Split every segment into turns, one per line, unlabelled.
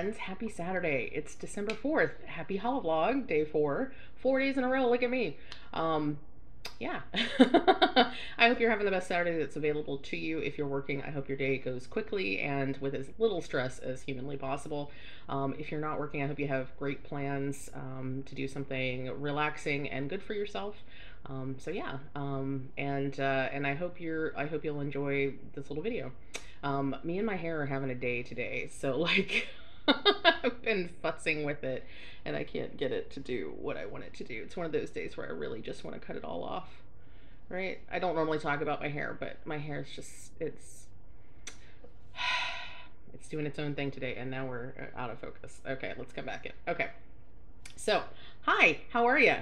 friends. Happy Saturday. It's December 4th. Happy Holivlog, day four. Four days in a row. Look at me. Um, yeah. I hope you're having the best Saturday that's available to you. If you're working, I hope your day goes quickly and with as little stress as humanly possible. Um, if you're not working, I hope you have great plans um, to do something relaxing and good for yourself. Um, so yeah, um, and uh, and I hope you're I hope you'll enjoy this little video. Um, me and my hair are having a day today, so like I've been futzing with it, and I can't get it to do what I want it to do. It's one of those days where I really just want to cut it all off. Right? I don't normally talk about my hair, but my hair is just it's it's doing its own thing today, and now we're uh, out of focus. Okay, let's come back in. Okay, so hi, how are you?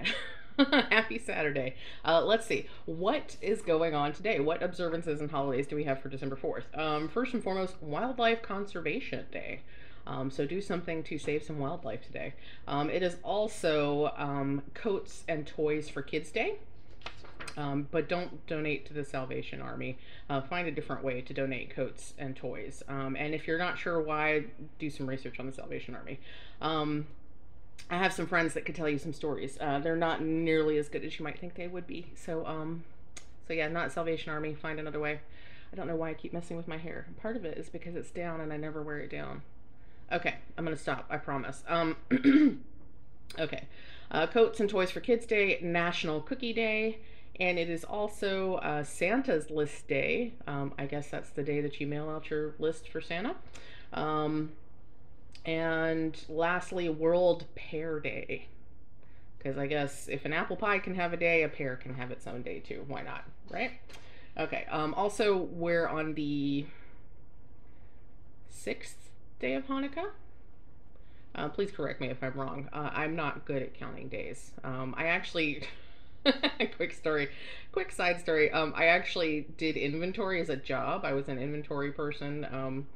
Happy Saturday. Uh, let's see. What is going on today? What observances and holidays do we have for December 4th? Um, first and foremost, Wildlife Conservation Day. Um, so do something to save some wildlife today. Um, it is also um, Coats and Toys for Kids Day. Um, but don't donate to the Salvation Army. Uh, find a different way to donate coats and toys. Um, and if you're not sure why, do some research on the Salvation Army. Um, I have some friends that could tell you some stories. Uh, they're not nearly as good as you might think they would be. So, um, so yeah, not Salvation Army. Find another way. I don't know why I keep messing with my hair. Part of it is because it's down and I never wear it down. Okay, I'm gonna stop. I promise. Um, okay, uh, coats and toys for Kids Day, National Cookie Day, and it is also uh, Santa's List Day. Um, I guess that's the day that you mail out your list for Santa. Um, and lastly, World Pear Day. Because I guess if an apple pie can have a day, a pear can have its own day too. Why not? Right? Okay. Um, also, we're on the sixth day of Hanukkah. Uh, please correct me if I'm wrong. Uh, I'm not good at counting days. Um, I actually, quick story, quick side story. Um, I actually did inventory as a job. I was an inventory person. Um,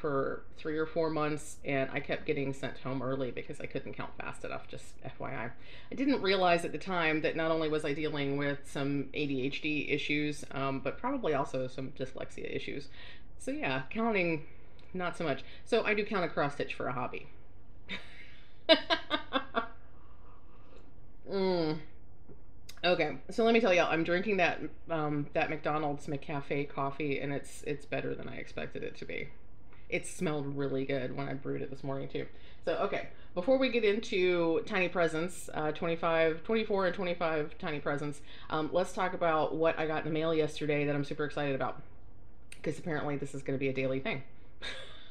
for three or four months and I kept getting sent home early because I couldn't count fast enough, just FYI. I didn't realize at the time that not only was I dealing with some ADHD issues, um, but probably also some dyslexia issues. So yeah, counting, not so much. So I do count a cross stitch for a hobby. mm. Okay, so let me tell y'all, I'm drinking that um, that McDonald's McCafe coffee, and it's it's better than I expected it to be it smelled really good when I brewed it this morning too. So, okay, before we get into tiny presents, uh, 25, 24 and 25 tiny presents, um, let's talk about what I got in the mail yesterday that I'm super excited about. Because apparently this is going to be a daily thing.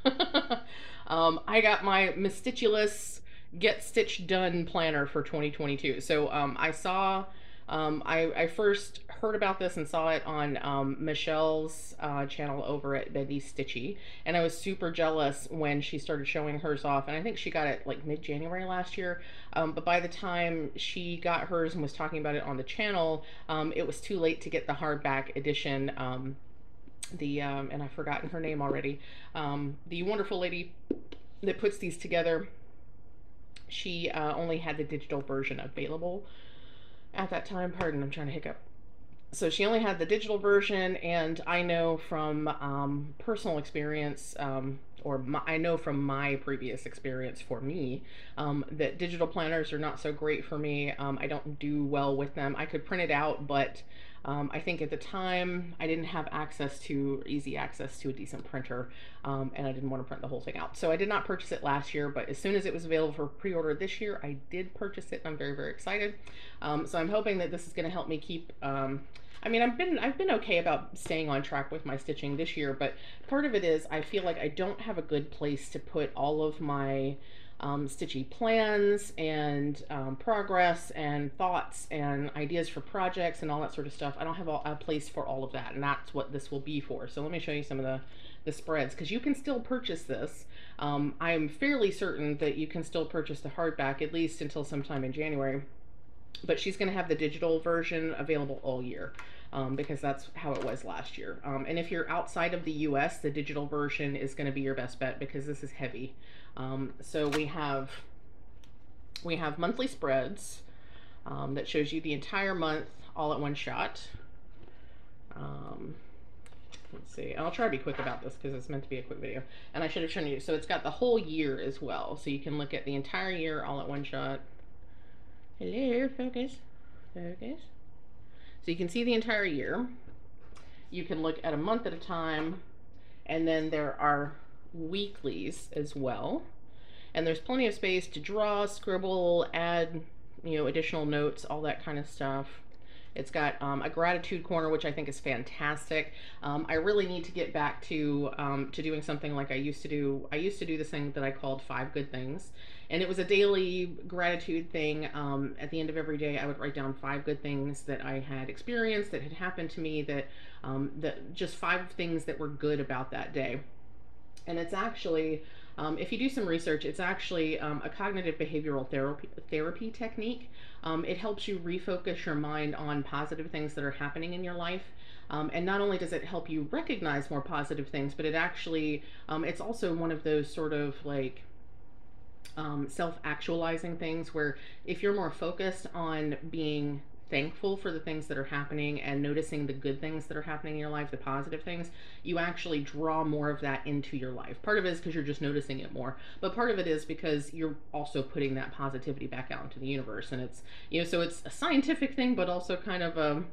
um, I got my meSTITCHulous Get Stitch Done planner for 2022. So um, I saw um, I, I, first heard about this and saw it on um, Michelle's uh, channel over at Betty Stitchy, and I was super jealous when she started showing hers off. And I think she got it like mid January last year. Um, but by the time she got hers and was talking about it on the channel, um, it was too late to get the hardback edition. The um, and I've forgotten her name already. Um, the wonderful lady that puts these together. She uh, only had the digital version available at that time. Pardon, I'm trying to hiccup. So she only had the digital version, and I know from um, personal experience, um, or my, I know from my previous experience for me, um, that digital planners are not so great for me. Um, I don't do well with them. I could print it out, but um, I think at the time I didn't have access to easy access to a decent printer, um, and I didn't want to print the whole thing out. So I did not purchase it last year, but as soon as it was available for pre-order this year, I did purchase it. I'm very very excited. Um, so I'm hoping that this is going to help me keep. Um, I mean, I've been I've been okay about staying on track with my stitching this year, but part of it is I feel like I don't have a good place to put all of my um, stitchy plans and um, progress and thoughts and ideas for projects and all that sort of stuff. I don't have a place for all of that, and that's what this will be for. So let me show you some of the, the spreads, because you can still purchase this. Um, I'm fairly certain that you can still purchase the hardback, at least until sometime in January. But she's going to have the digital version available all year. Um, because that's how it was last year. Um, and if you're outside of the US, the digital version is going to be your best bet because this is heavy. Um, so we have we have monthly spreads um, that shows you the entire month all at one shot. Um, let's see. I'll try to be quick about this because it's meant to be a quick video. And I should have shown you. So it's got the whole year as well. So you can look at the entire year all at one shot. Hello, focus. Focus. So you can see the entire year. You can look at a month at a time. And then there are weeklies as well. And there's plenty of space to draw, scribble, add, you know, additional notes, all that kind of stuff. It's got um, a gratitude corner, which I think is fantastic. Um, I really need to get back to um, to doing something like I used to do. I used to do this thing that I called five good things, and it was a daily gratitude thing. Um, at the end of every day, I would write down five good things that I had experienced, that had happened to me, that um, that just five things that were good about that day. And it's actually um, if you do some research, it's actually um, a cognitive behavioral therapy, therapy technique. Um, it helps you refocus your mind on positive things that are happening in your life. Um, and not only does it help you recognize more positive things, but it actually, um, it's also one of those sort of like um, self actualizing things where if you're more focused on being thankful for the things that are happening and noticing the good things that are happening in your life, the positive things, you actually draw more of that into your life. Part of it is because you're just noticing it more, but part of it is because you're also putting that positivity back out into the universe. And it's, you know, so it's a scientific thing, but also kind of a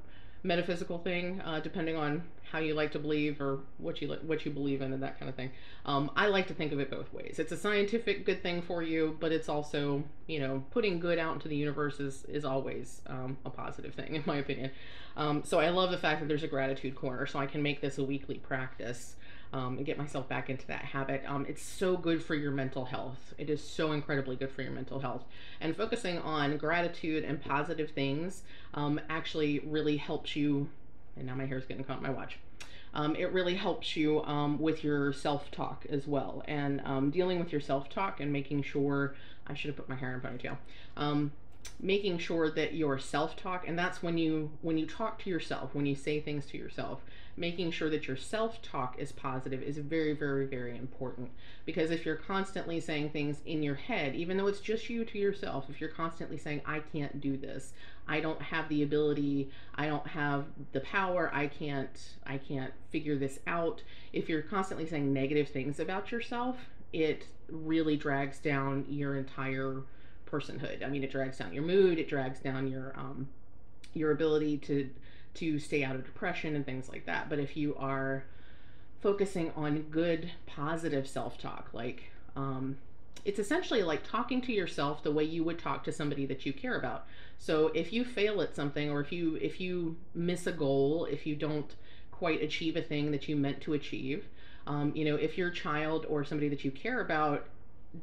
metaphysical thing, uh, depending on how you like to believe or what you what you believe in and that kind of thing. Um, I like to think of it both ways. It's a scientific good thing for you, but it's also you know putting good out into the universe is is always um, a positive thing in my opinion. Um, so I love the fact that there's a gratitude corner, so I can make this a weekly practice. Um, and get myself back into that habit. Um, it's so good for your mental health. It is so incredibly good for your mental health. And focusing on gratitude and positive things um, actually really helps you and now my hair is getting caught in my watch. Um, it really helps you um, with your self-talk as well and um, dealing with your self-talk and making sure I should have put my hair in a ponytail making sure that your self-talk and that's when you when you talk to yourself when you say things to yourself making sure that your self-talk is positive is very very very important. Because if you're constantly saying things in your head even though it's just you to yourself if you're constantly saying i can't do this. I don't have the ability. I don't have the power. I can't i can't figure this out if you're constantly saying negative things about yourself it really drags down your entire personhood i mean it drags down your mood it drags down your um your ability to to stay out of depression and things like that. But if you are focusing on good, positive self talk, like um, it's essentially like talking to yourself the way you would talk to somebody that you care about. So if you fail at something, or if you if you miss a goal, if you don't quite achieve a thing that you meant to achieve, um, you know, if your child or somebody that you care about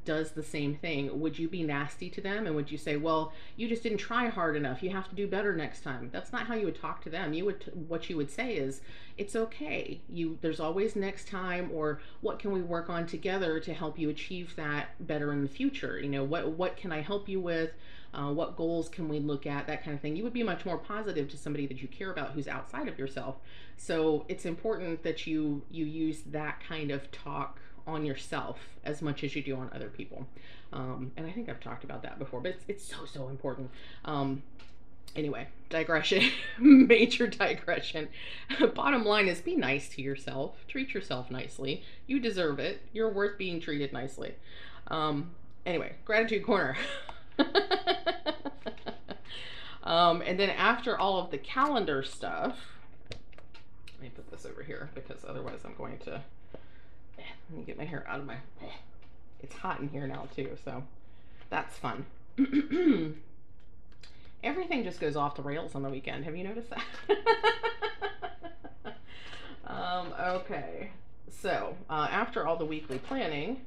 does the same thing, would you be nasty to them and would you say, "Well, you just didn't try hard enough. You have to do better next time." That's not how you would talk to them. You would what you would say is, "It's okay. You there's always next time or what can we work on together to help you achieve that better in the future? You know, what what can I help you with? Uh, what goals can we look at? That kind of thing. You would be much more positive to somebody that you care about who's outside of yourself. So, it's important that you you use that kind of talk on yourself as much as you do on other people. Um, and I think I've talked about that before, but it's, it's so, so important. Um, anyway, digression, major digression. Bottom line is be nice to yourself, treat yourself nicely. You deserve it. You're worth being treated nicely. Um, anyway, gratitude corner. um, and then after all of the calendar stuff, let me put this over here because otherwise I'm going to let me get my hair out of my. It's hot in here now too, so that's fun. Everything just goes off the rails on the weekend. Have you noticed that? um, okay, so uh, after all the weekly planning,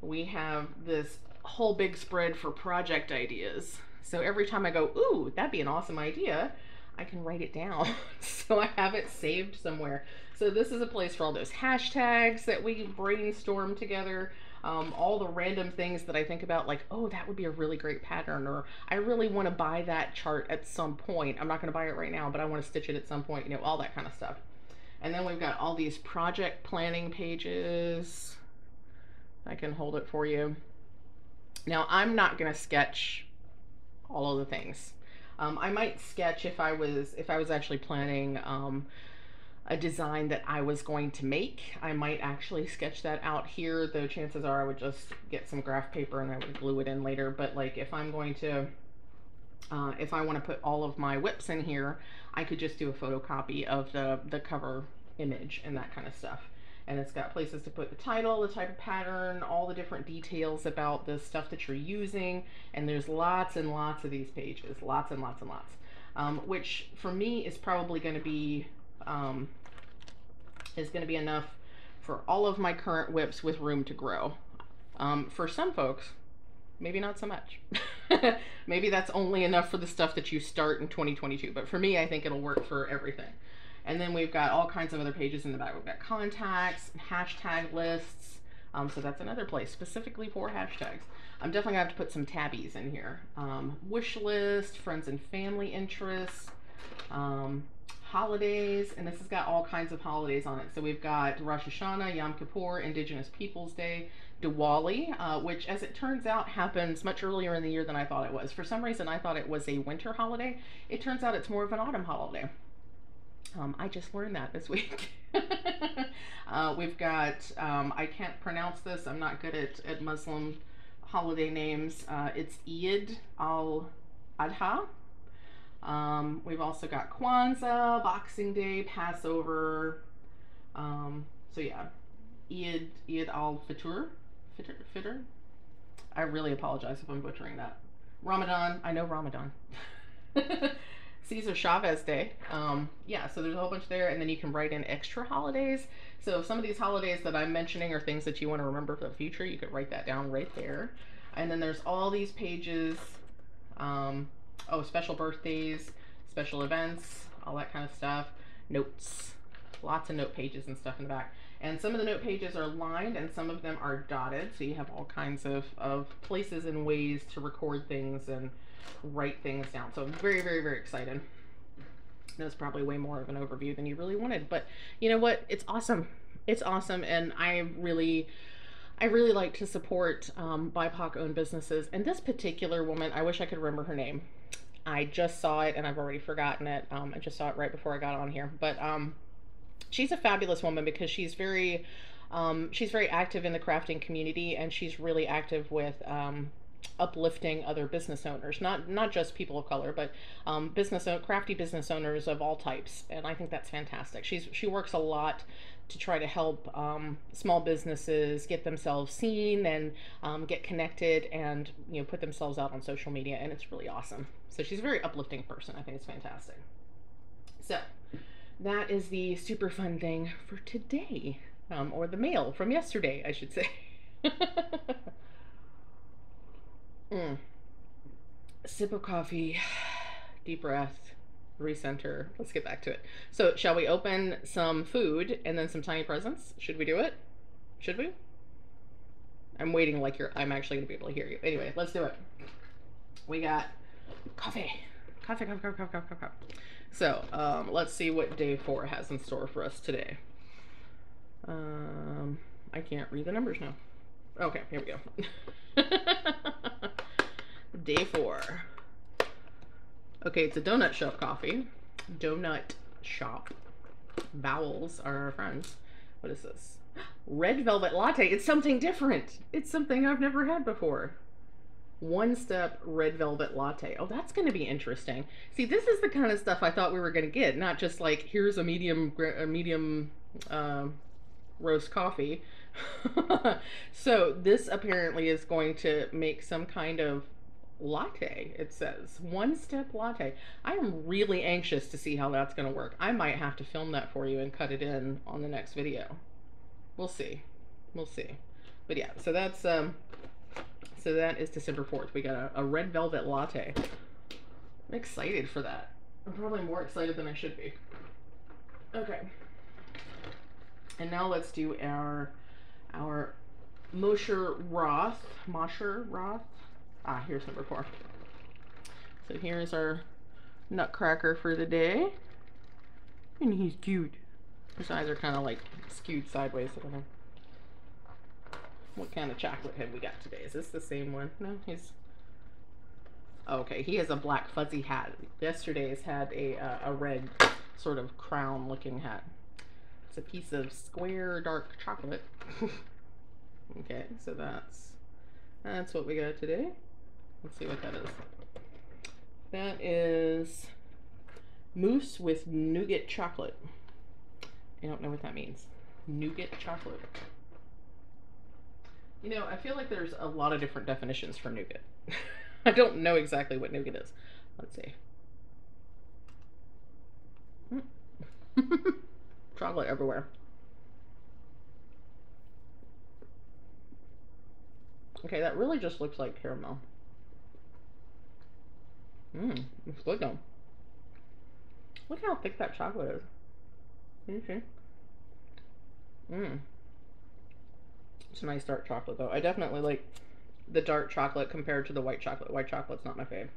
we have this whole big spread for project ideas. So every time I go, ooh, that'd be an awesome idea, I can write it down. so I have it saved somewhere. So this is a place for all those hashtags that we brainstorm together. Um, all the random things that I think about, like, oh, that would be a really great pattern, or I really want to buy that chart at some point. I'm not going to buy it right now, but I want to stitch it at some point, you know, all that kind of stuff. And then we've got all these project planning pages. I can hold it for you. Now, I'm not going to sketch all of the things. Um, I might sketch if I was if I was actually planning um, a design that I was going to make. I might actually sketch that out here, though chances are I would just get some graph paper and I would glue it in later. But like if I'm going to, uh, if I want to put all of my WIPs in here, I could just do a photocopy of the, the cover image and that kind of stuff. And it's got places to put the title, the type of pattern, all the different details about the stuff that you're using. And there's lots and lots of these pages, lots and lots and lots. Um, which for me is probably going to be um, is going to be enough for all of my current WIPs with room to grow. Um, for some folks, maybe not so much. maybe that's only enough for the stuff that you start in 2022. But for me, I think it'll work for everything. And then we've got all kinds of other pages in the back. We've got contacts, hashtag lists. Um, so that's another place specifically for hashtags. I'm definitely gonna have to put some tabbies in here. Um, wish list, friends and family interests, um, holidays, and this has got all kinds of holidays on it. So we've got Rosh Hashanah, Yom Kippur, Indigenous Peoples Day, Diwali, uh, which as it turns out happens much earlier in the year than I thought it was. For some reason I thought it was a winter holiday. It turns out it's more of an autumn holiday. Um, I just learned that this week. uh, we've got, um, I can't pronounce this, I'm not good at, at Muslim holiday names. Uh, it's Eid al-Adha. Um, we've also got Kwanzaa, Boxing Day, Passover. Um, so yeah, Eid, Eid al-Fitr. Fitr, Fitr? I really apologize if I'm butchering that. Ramadan, I know Ramadan. Cesar Chavez Day. Um, yeah, so there's a whole bunch there, and then you can write in extra holidays. So if some of these holidays that I'm mentioning are things that you want to remember for the future, you could write that down right there. And then there's all these pages. Um, oh, special birthdays, special events, all that kind of stuff. Notes. Lots of note pages and stuff in the back. And some of the note pages are lined and some of them are dotted. So you have all kinds of, of places and ways to record things and write things down. So I'm very, very, very excited. That was probably way more of an overview than you really wanted. But you know what? It's awesome. It's awesome. And I really, I really like to support um, BIPOC owned businesses. And this particular woman, I wish I could remember her name. I just saw it and I've already forgotten it. Um, I just saw it right before I got on here. But um, she's a fabulous woman because she's very, um, she's very active in the crafting community and she's really active with um, uplifting other business owners, not not just people of color, but um, business crafty business owners of all types, and I think that's fantastic. She's she works a lot to try to help um, small businesses get themselves seen and um, get connected and you know put themselves out on social media, and it's really awesome. So she's a very uplifting person. I think it's fantastic. So that is the super fun thing for today, um, or the mail from yesterday, I should say. Mm. Sip of coffee, deep breath, recenter. Let's get back to it. So, shall we open some food and then some tiny presents? Should we do it? Should we? I'm waiting like you're. I'm actually gonna be able to hear you. Anyway, let's do it. We got coffee, coffee, coffee, coffee, coffee, coffee, coffee. So, um, let's see what day four has in store for us today. Um, I can't read the numbers now. Okay, here we go. Day four. Okay, it's a donut shop coffee. Donut shop. Vowels are our friends. What is this? Red velvet latte. It's something different. It's something I've never had before. One step red velvet latte. Oh, that's going to be interesting. See, this is the kind of stuff I thought we were going to get, not just like here's a medium, a medium uh, roast coffee. so this apparently is going to make some kind of latte, it says. One step latte. I am really anxious to see how that's going to work. I might have to film that for you and cut it in on the next video. We'll see. We'll see. But yeah, so that's, um, so that is December 4th. We got a, a red velvet latte. I'm excited for that. I'm probably more excited than I should be. Okay. And now let's do our, our Moser Roth, Moser Roth, Ah, here's number four. So here's our nutcracker for the day. And he's cute. His eyes are kind of like skewed sideways. I don't know. What kind of chocolate have we got today? Is this the same one? No, he's... Okay, he has a black fuzzy hat. Yesterday's had a, uh, a red sort of crown looking hat. It's a piece of square dark chocolate. okay, so that's that's what we got today. Let's see what that is. That is mousse with nougat chocolate. I don't know what that means. Nougat chocolate. You know, I feel like there's a lot of different definitions for nougat. I don't know exactly what nougat is. Let's see. chocolate everywhere. Okay, that really just looks like caramel. Mmm, it's good though. Look how thick that chocolate is. Can you see? Mmm. It's a nice dark chocolate though. I definitely like the dark chocolate compared to the white chocolate. White chocolate's not my fave.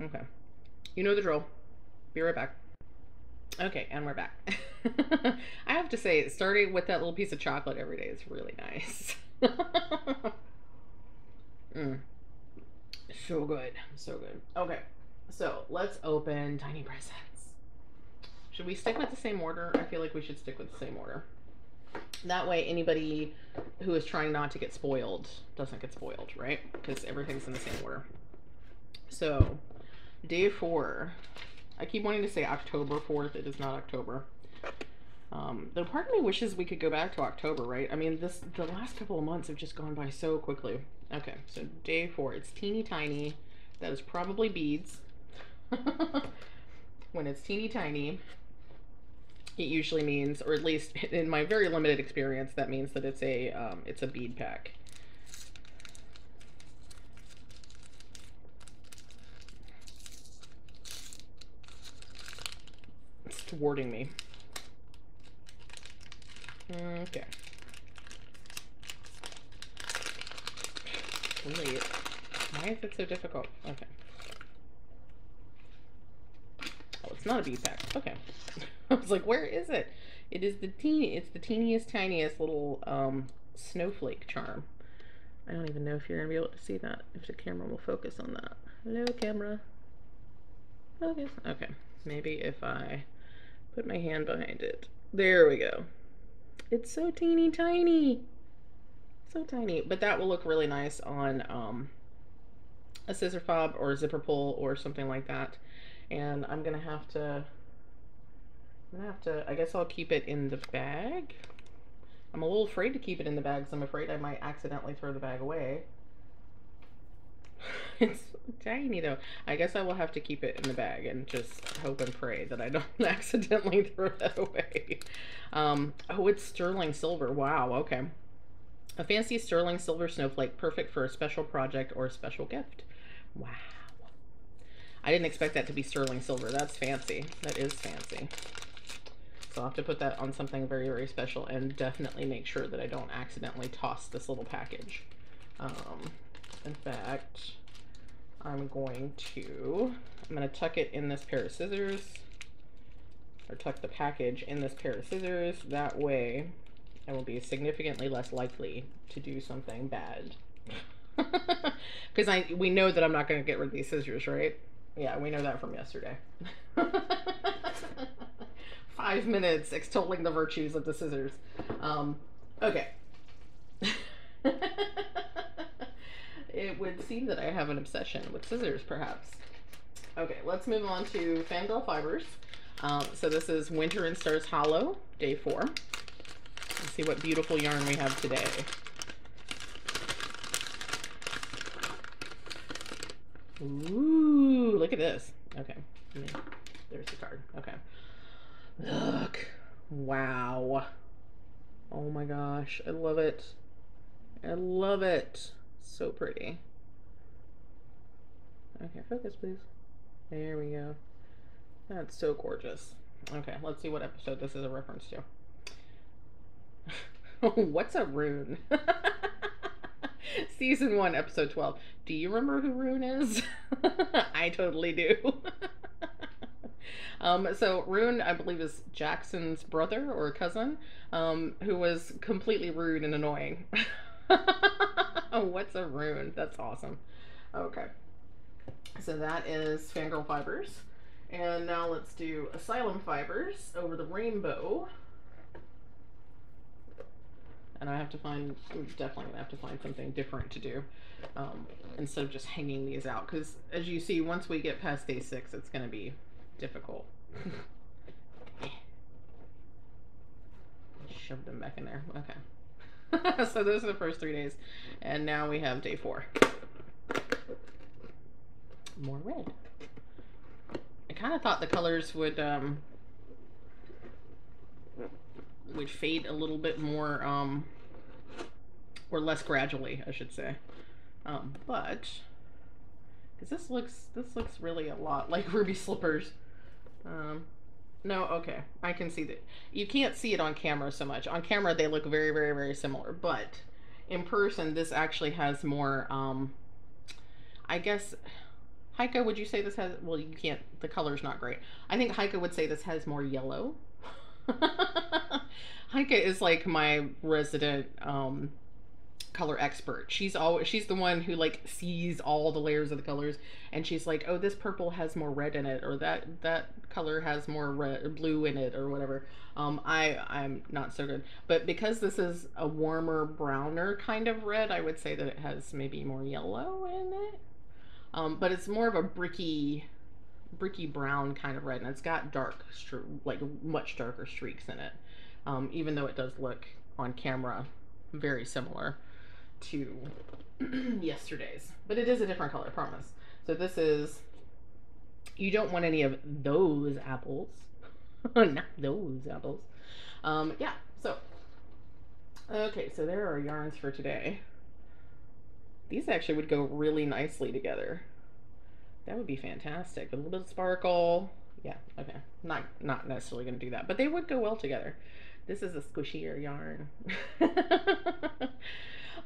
Okay. You know the drill. Be right back. Okay, and we're back. I have to say, starting with that little piece of chocolate every day is really nice. mm. So good. So good. Okay, so let's open Tiny Presents. Should we stick with the same order? I feel like we should stick with the same order. That way, anybody who is trying not to get spoiled doesn't get spoiled, right? Because everything's in the same order. So, day four. I keep wanting to say October 4th. It is not October. Um, though part of me wishes we could go back to October, right? I mean, this the last couple of months have just gone by so quickly. Okay, so day four. It's teeny tiny. That is probably beads. when it's teeny tiny, it usually means, or at least in my very limited experience, that means that it's a um, it's a bead pack. It's thwarting me. Okay. Wait, why is it so difficult? Okay. Oh, it's not a bead pack. Okay. I was like, where is it? It is the teeny, it's the teeniest, tiniest little um, snowflake charm. I don't even know if you're going to be able to see that, if the camera will focus on that. Hello, camera. Focus. Okay, maybe if I put my hand behind it. There we go. It's so teeny tiny. So tiny. But that will look really nice on um, a scissor fob or a zipper pull or something like that. And I'm to have to I'm gonna have to, I guess I'll keep it in the bag. I'm a little afraid to keep it in the bag because I'm afraid I might accidentally throw the bag away. it's tiny though. I guess I will have to keep it in the bag and just hope and pray that I don't accidentally throw that away. Um, oh, it's sterling silver. Wow, okay. A fancy sterling silver snowflake, perfect for a special project or a special gift. Wow. I didn't expect that to be sterling silver. That's fancy. That is fancy. So I'll have to put that on something very, very special and definitely make sure that I don't accidentally toss this little package. Um, in fact, I'm going to, I'm going to tuck it in this pair of scissors or tuck the package in this pair of scissors. That way I will be significantly less likely to do something bad. Because I we know that I'm not going to get rid of these scissors, right? Yeah, we know that from yesterday. five minutes extolling the virtues of the scissors. Um, okay. it would seem that I have an obsession with scissors, perhaps. Okay, let's move on to Fangirl Fibers. Um, so this is Winter and Stars Hollow, day four. Let's see what beautiful yarn we have today. Ooh, look at this. Okay, there's the card. Okay. Look. Wow. Oh my gosh. I love it. I love it. So pretty. Okay, focus please. There we go. That's so gorgeous. Okay, let's see what episode this is a reference to. What's a rune? Season 1, episode 12. Do you remember who Rune is? I totally do. Um, so Rune, I believe, is Jackson's brother or cousin, um, who was completely rude and annoying. what's a rune? That's awesome. Okay. So that is Fangirl Fibers. And now let's do Asylum Fibers over the rainbow. And I have to find I'm definitely gonna have to find something different to do um, instead of just hanging these out. Because as you see, once we get past day six, it's gonna be difficult. Shove them back in there. Okay. so those are the first three days, and now we have day four. More red. I kind of thought the colors would um, would fade a little bit more um, or less gradually, I should say. Um, but because this looks this looks really a lot like ruby slippers. Um, no, okay, I can see that. You can't see it on camera so much. On camera, they look very, very, very similar, but in person, this actually has more. Um, I guess Heike, would you say this has? Well, you can't. The color's not great. I think Heike would say this has more yellow. Heike is like my resident um, color expert. She's always she's the one who like sees all the layers of the colors, and she's like, "Oh, this purple has more red in it, or that that color has more red blue in it, or whatever." Um, I I'm not so good, but because this is a warmer browner kind of red, I would say that it has maybe more yellow in it. Um, but it's more of a bricky, bricky brown kind of red, and it's got dark, like much darker streaks in it. Um, even though it does look on camera very similar to yesterday's, but it is a different color, I promise. So this is. You don't want any of those apples, not those apples. Um, yeah. So. Okay, so there are yarns for today. These actually would go really nicely together. That would be fantastic. A little bit of sparkle. Yeah, okay. Not not necessarily going to do that, but they would go well together. This is a squishier yarn.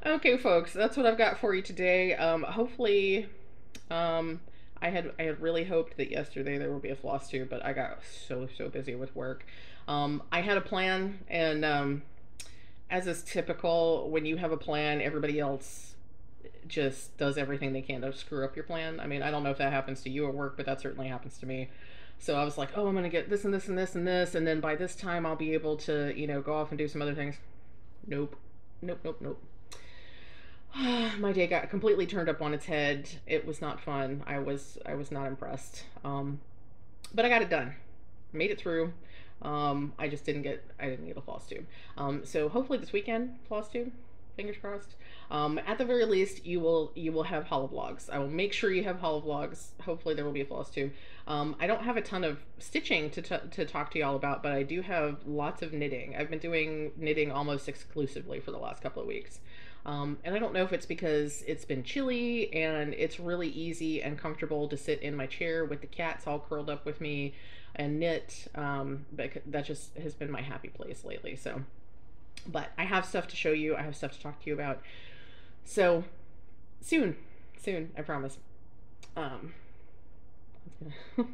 okay, folks, that's what I've got for you today. Um, hopefully, um, I had I had really hoped that yesterday there would be a flosstube, but I got so so busy with work. Um, I had a plan, and um, as is typical, when you have a plan, everybody else just does everything they can to screw up your plan. I mean, I don't know if that happens to you at work, but that certainly happens to me. So I was like, oh, I'm going to get this and this and this and this. And then by this time, I'll be able to, you know, go off and do some other things. Nope. Nope, nope, nope. My day got completely turned up on its head. It was not fun. I was I was not impressed. Um, but I got it done. Made it through. Um, I just didn't get I didn't get a floss tube. Um, so hopefully this weekend floss tube fingers crossed. Um, at the very least, you will you will have Holivlogs. I will make sure you have Holivlogs. Hopefully, there will be a flosstube. Um, I don't have a ton of stitching to, to talk to y'all about, but I do have lots of knitting. I've been doing knitting almost exclusively for the last couple of weeks. Um, and I don't know if it's because it's been chilly and it's really easy and comfortable to sit in my chair with the cats all curled up with me and knit. Um, but that just has been my happy place lately. So but I have stuff to show you. I have stuff to talk to you about. So soon, soon, I promise. Um, let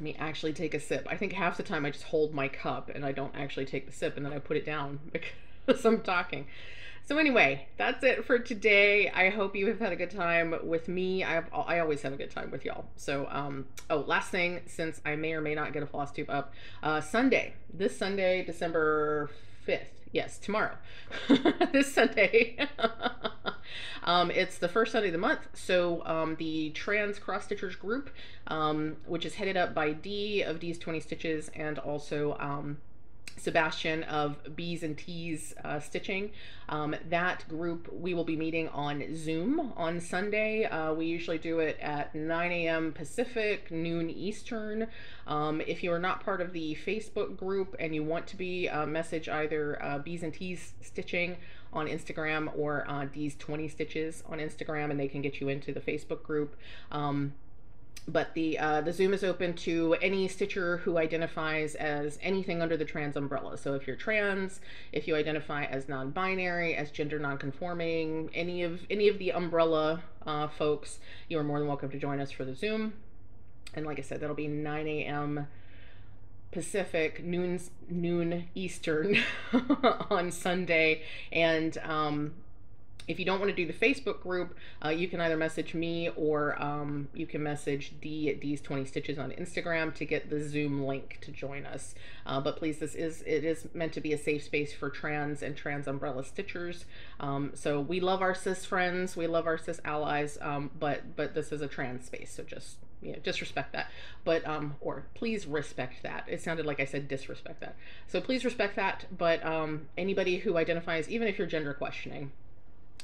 me actually take a sip. I think half the time I just hold my cup and I don't actually take the sip and then I put it down because I'm talking. So anyway, that's it for today. I hope you have had a good time with me. I have, I always have a good time with y'all. So um oh, last thing since I may or may not get a floss tube up, uh Sunday, this Sunday, December 5th. Yes, tomorrow. this Sunday. um, it's the first Sunday of the month. So um, the Trans Cross Stitchers group, um, which is headed up by D of D's 20 Stitches and also um, Sebastian of B's and T's uh, Stitching. Um, that group, we will be meeting on Zoom on Sunday. Uh, we usually do it at 9 a.m. Pacific, noon Eastern. Um, if you are not part of the Facebook group and you want to be, uh, message either uh, B's and T's Stitching on Instagram or uh, D's 20 Stitches on Instagram, and they can get you into the Facebook group. Um, but the uh, the Zoom is open to any stitcher who identifies as anything under the trans umbrella. So if you're trans, if you identify as non-binary, as gender non-conforming, any of any of the umbrella uh, folks, you are more than welcome to join us for the Zoom. And like I said, that'll be 9 a.m. Pacific, noon noon Eastern on Sunday, and um, if you don't want to do the Facebook group, uh, you can either message me or um, you can message D at D's 20 Stitches on Instagram to get the Zoom link to join us. Uh, but please, this is it is meant to be a safe space for trans and trans umbrella stitchers. Um, so we love our cis friends, we love our cis allies, um, but but this is a trans space, so just you know, just respect that. But um, or please respect that. It sounded like I said disrespect that. So please respect that. But um, anybody who identifies, even if you're gender questioning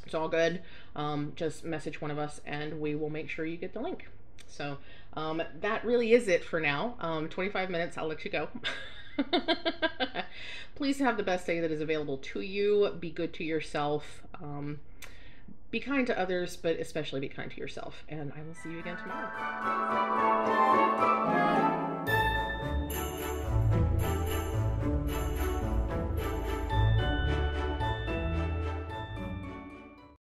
it's all good. Um, just message one of us and we will make sure you get the link. So um, that really is it for now. Um, 25 minutes, I'll let you go. Please have the best day that is available to you. Be good to yourself. Um, be kind to others, but especially be kind to yourself. And I will see you again tomorrow.